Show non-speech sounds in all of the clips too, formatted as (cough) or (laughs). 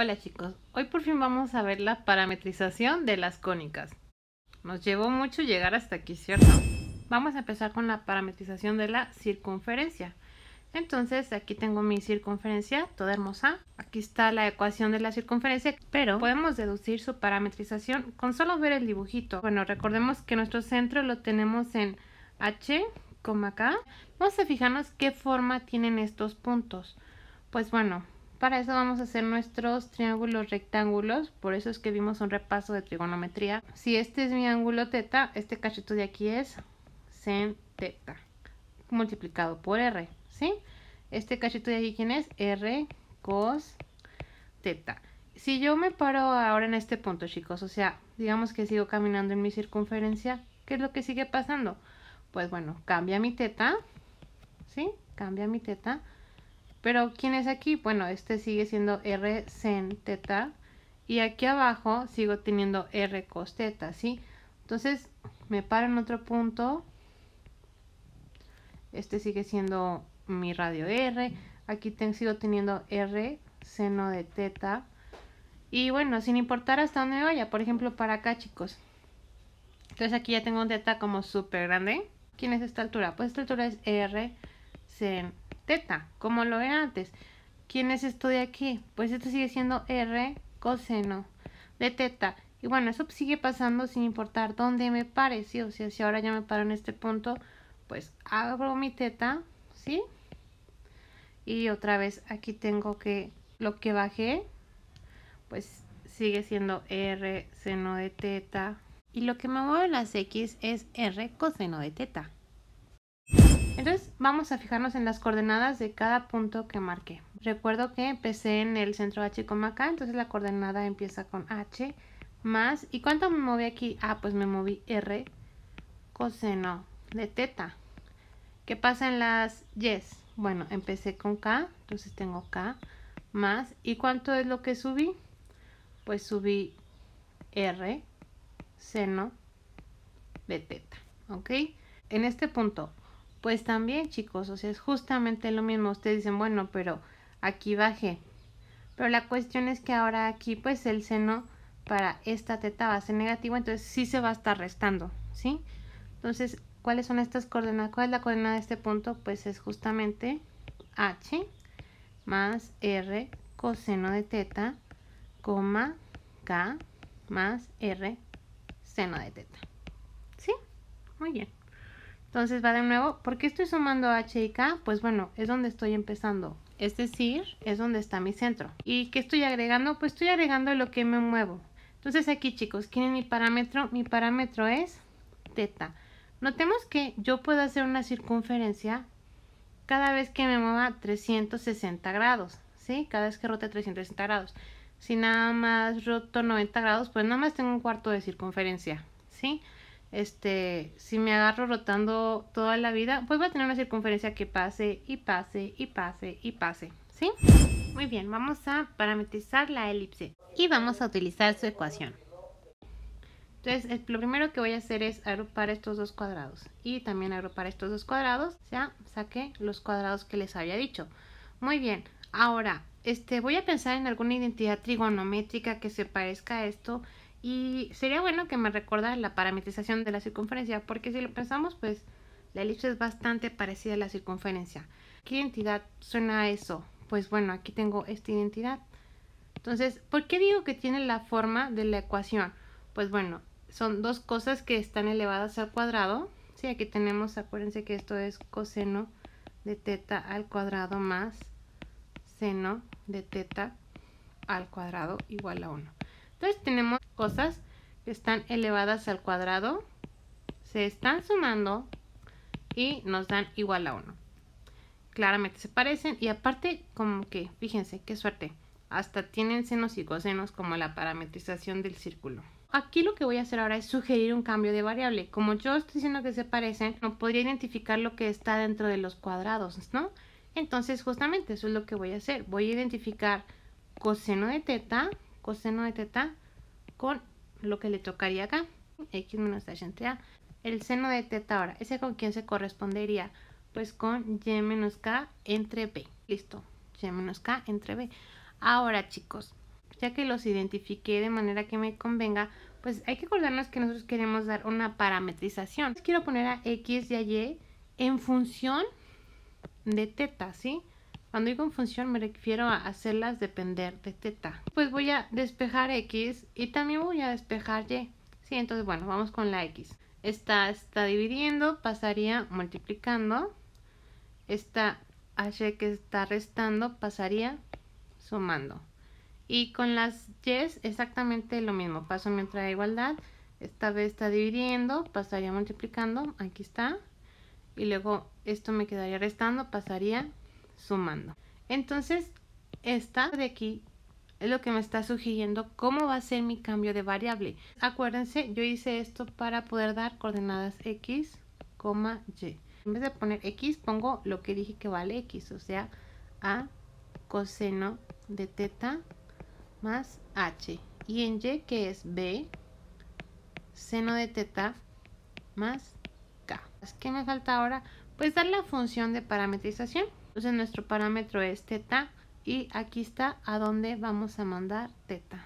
Hola chicos, hoy por fin vamos a ver la parametrización de las cónicas. Nos llevó mucho llegar hasta aquí, ¿cierto? Vamos a empezar con la parametrización de la circunferencia. Entonces aquí tengo mi circunferencia, toda hermosa. Aquí está la ecuación de la circunferencia, pero podemos deducir su parametrización con solo ver el dibujito. Bueno, recordemos que nuestro centro lo tenemos en H, acá. Vamos a fijarnos qué forma tienen estos puntos. Pues bueno, para eso vamos a hacer nuestros triángulos rectángulos, por eso es que vimos un repaso de trigonometría. Si este es mi ángulo teta, este cachito de aquí es sen teta, multiplicado por r, ¿sí? Este cachito de aquí, ¿quién es? r cos teta. Si yo me paro ahora en este punto, chicos, o sea, digamos que sigo caminando en mi circunferencia, ¿qué es lo que sigue pasando? Pues bueno, cambia mi teta, ¿sí? Cambia mi teta pero ¿quién es aquí? Bueno, este sigue siendo R sen teta. Y aquí abajo sigo teniendo R cos teta, ¿sí? Entonces me paro en otro punto. Este sigue siendo mi radio R. Aquí sigo teniendo R seno de teta. Y bueno, sin importar hasta dónde vaya. Por ejemplo, para acá, chicos. Entonces aquí ya tengo un teta como súper grande. ¿Quién es esta altura? Pues esta altura es R sen teta, como lo ve antes. ¿Quién es esto de aquí? Pues esto sigue siendo R coseno de teta. Y bueno, eso sigue pasando sin importar dónde me pare, ¿sí? O sea, si ahora ya me paro en este punto, pues abro mi teta, ¿sí? Y otra vez aquí tengo que lo que bajé, pues sigue siendo R seno de teta. Y lo que me mueve las X es R coseno de teta. Entonces vamos a fijarnos en las coordenadas de cada punto que marqué. Recuerdo que empecé en el centro H acá, entonces la coordenada empieza con H más. ¿Y cuánto me moví aquí? Ah, pues me moví R coseno de teta. ¿Qué pasa en las Y? Bueno, empecé con K, entonces tengo K más. ¿Y cuánto es lo que subí? Pues subí R seno de teta, ¿ok? En este punto pues también, chicos, o sea, es justamente lo mismo. Ustedes dicen, bueno, pero aquí bajé. Pero la cuestión es que ahora aquí, pues el seno para esta teta va a ser negativo, entonces sí se va a estar restando, ¿sí? Entonces, ¿cuáles son estas coordenadas? ¿Cuál es la coordenada de este punto? Pues es justamente h más r coseno de teta, coma k más r seno de teta. ¿Sí? Muy bien. Entonces va de nuevo, ¿por qué estoy sumando H y K? Pues bueno, es donde estoy empezando. Es decir, es donde está mi centro. ¿Y qué estoy agregando? Pues estoy agregando lo que me muevo. Entonces aquí chicos, ¿quién es mi parámetro? Mi parámetro es teta. Notemos que yo puedo hacer una circunferencia cada vez que me mueva 360 grados, ¿sí? Cada vez que rote 360 grados. Si nada más roto 90 grados, pues nada más tengo un cuarto de circunferencia, sí este, si me agarro rotando toda la vida, pues va a tener una circunferencia que pase y pase y pase y pase, ¿sí? Muy bien, vamos a parametrizar la elipse y vamos a utilizar su ecuación. Entonces, lo primero que voy a hacer es agrupar estos dos cuadrados y también agrupar estos dos cuadrados, ya saqué los cuadrados que les había dicho. Muy bien, ahora, este, voy a pensar en alguna identidad trigonométrica que se parezca a esto y sería bueno que me recordara la parametrización de la circunferencia, porque si lo pensamos, pues la elipse es bastante parecida a la circunferencia. ¿Qué identidad suena a eso? Pues bueno, aquí tengo esta identidad. Entonces, ¿por qué digo que tiene la forma de la ecuación? Pues bueno, son dos cosas que están elevadas al cuadrado. Sí, aquí tenemos, acuérdense que esto es coseno de teta al cuadrado más seno de teta al cuadrado igual a 1. Entonces tenemos cosas que están elevadas al cuadrado, se están sumando y nos dan igual a 1. Claramente se parecen y aparte como que, fíjense, qué suerte, hasta tienen senos y cosenos como la parametrización del círculo. Aquí lo que voy a hacer ahora es sugerir un cambio de variable. Como yo estoy diciendo que se parecen, no podría identificar lo que está dentro de los cuadrados, ¿no? Entonces justamente eso es lo que voy a hacer. Voy a identificar coseno de teta coseno de teta con lo que le tocaría acá, x menos h entre a. El seno de teta ahora, ¿ese con quién se correspondería? Pues con y menos k entre b. Listo, y menos k entre b. Ahora chicos, ya que los identifiqué de manera que me convenga, pues hay que acordarnos que nosotros queremos dar una parametrización. Quiero poner a X y a Y en función de teta, ¿sí? Cuando digo en función me refiero a hacerlas depender de teta. Pues voy a despejar X y también voy a despejar Y. Sí, entonces bueno, vamos con la X. Esta está dividiendo, pasaría multiplicando. Esta H que está restando pasaría sumando. Y con las Y exactamente lo mismo. Paso mientras de igualdad. Esta vez está dividiendo, pasaría multiplicando. Aquí está. Y luego esto me quedaría restando, pasaría sumando. Entonces, esta de aquí es lo que me está sugiriendo cómo va a ser mi cambio de variable. Acuérdense, yo hice esto para poder dar coordenadas x, y. En vez de poner x, pongo lo que dije que vale x, o sea, a coseno de teta más h. Y en y, que es b, seno de teta más k. ¿Qué me falta ahora? Pues dar la función de parametrización. Entonces nuestro parámetro es teta y aquí está a dónde vamos a mandar teta.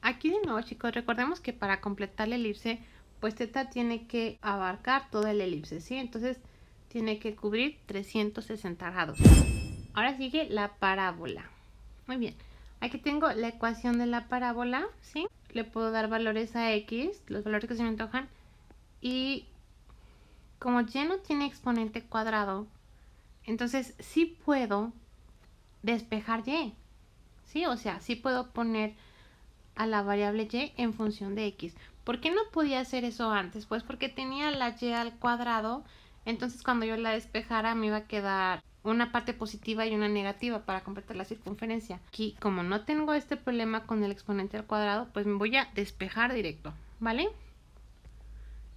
Aquí de nuevo chicos, recordemos que para completar la elipse, pues teta tiene que abarcar toda la elipse, ¿sí? Entonces tiene que cubrir 360 grados. Ahora sigue la parábola. Muy bien. Aquí tengo la ecuación de la parábola, ¿sí? Le puedo dar valores a x, los valores que se me antojan. Y como y no tiene exponente cuadrado, entonces sí puedo despejar y. ¿Sí? O sea, sí puedo poner a la variable y en función de x. ¿Por qué no podía hacer eso antes? Pues porque tenía la y al cuadrado, entonces cuando yo la despejara me iba a quedar una parte positiva y una negativa para completar la circunferencia. Aquí, como no tengo este problema con el exponente al cuadrado, pues me voy a despejar directo, ¿vale?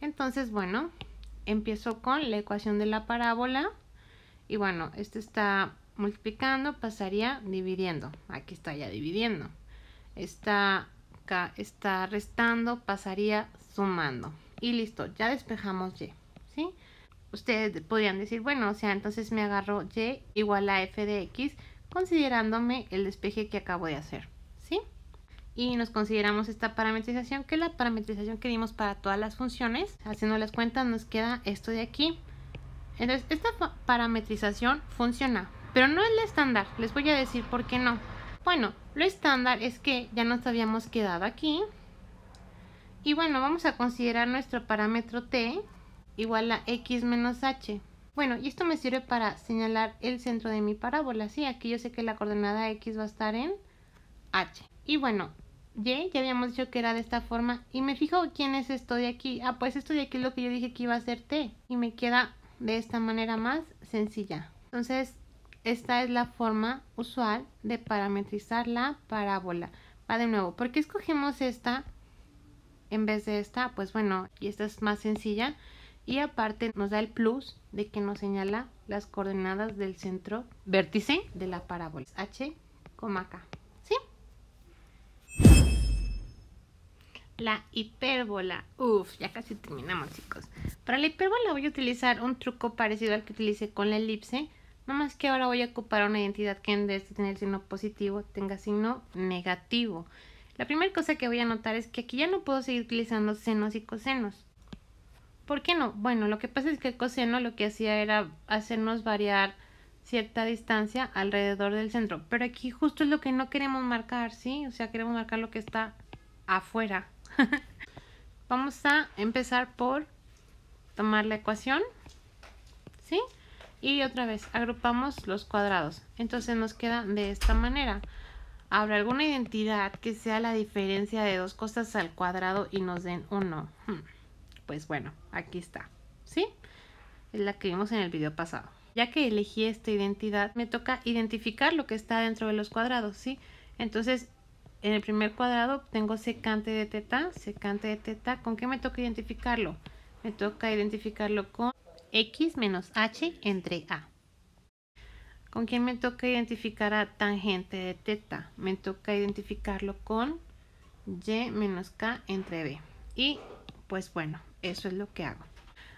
Entonces, bueno, empiezo con la ecuación de la parábola. Y bueno, esto está multiplicando, pasaría dividiendo. Aquí está ya dividiendo. Está acá está restando, pasaría sumando. Y listo, ya despejamos y, ¿sí? Ustedes podrían decir, bueno, o sea, entonces me agarro y igual a f de x, considerándome el despeje que acabo de hacer, ¿sí? Y nos consideramos esta parametrización, que es la parametrización que dimos para todas las funciones. Haciendo las cuentas nos queda esto de aquí. Entonces, esta parametrización funciona, pero no es la estándar. Les voy a decir por qué no. Bueno, lo estándar es que ya nos habíamos quedado aquí. Y bueno, vamos a considerar nuestro parámetro t igual a x menos h. Bueno, y esto me sirve para señalar el centro de mi parábola. Sí, aquí yo sé que la coordenada x va a estar en h. Y bueno, y ya habíamos dicho que era de esta forma. Y me fijo quién es esto de aquí. Ah, pues esto de aquí es lo que yo dije que iba a ser t. Y me queda de esta manera más sencilla. Entonces, esta es la forma usual de parametrizar la parábola. Va de nuevo, ¿por qué escogemos esta en vez de esta? Pues bueno, y esta es más sencilla. Y aparte nos da el plus de que nos señala las coordenadas del centro vértice de la parábola. H, K. La hipérbola. Uf, ya casi terminamos, chicos. Para la hipérbola voy a utilizar un truco parecido al que utilicé con la elipse. No más que ahora voy a ocupar una identidad que en vez de tener signo positivo tenga signo negativo. La primera cosa que voy a notar es que aquí ya no puedo seguir utilizando senos y cosenos. ¿Por qué no? Bueno, lo que pasa es que el coseno lo que hacía era hacernos variar cierta distancia alrededor del centro. Pero aquí justo es lo que no queremos marcar, ¿sí? O sea, queremos marcar lo que está afuera. (laughs) Vamos a empezar por tomar la ecuación, ¿sí? Y otra vez, agrupamos los cuadrados. Entonces nos queda de esta manera. ¿Habrá alguna identidad que sea la diferencia de dos cosas al cuadrado y nos den uno? Hmm. Pues bueno, aquí está, ¿sí? Es la que vimos en el video pasado. Ya que elegí esta identidad, me toca identificar lo que está dentro de los cuadrados, ¿sí? Entonces, en el primer cuadrado tengo secante de teta, secante de teta. ¿Con qué me toca identificarlo? me toca identificarlo con x menos h entre a. ¿Con quién me toca identificar a tangente de teta? Me toca identificarlo con y menos k entre b. Y pues bueno, eso es lo que hago.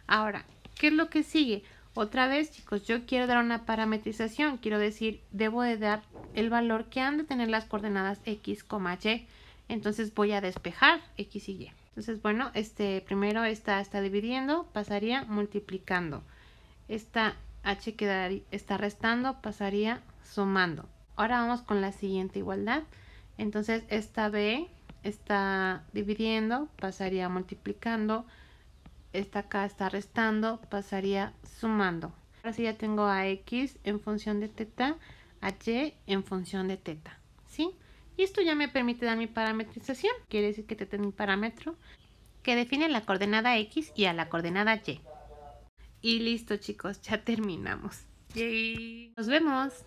Ahora, ¿qué es lo que sigue? Otra vez, chicos, yo quiero dar una parametrización. Quiero decir, debo de dar el valor que han de tener las coordenadas x, y. Entonces voy a despejar x y y. Entonces, bueno, este primero esta está dividiendo, pasaría multiplicando. Esta h quedaría, está restando, pasaría sumando. Ahora vamos con la siguiente igualdad. Entonces, esta b está dividiendo, pasaría multiplicando. Esta acá está restando, pasaría sumando. Ahora sí ya tengo a x en función de teta, a y en función de teta, ¿sí? Y esto ya me permite dar mi parametrización, quiere decir que teta es mi parámetro que define la coordenada x y a la coordenada y. Y listo chicos, ya terminamos. Yay. Nos vemos.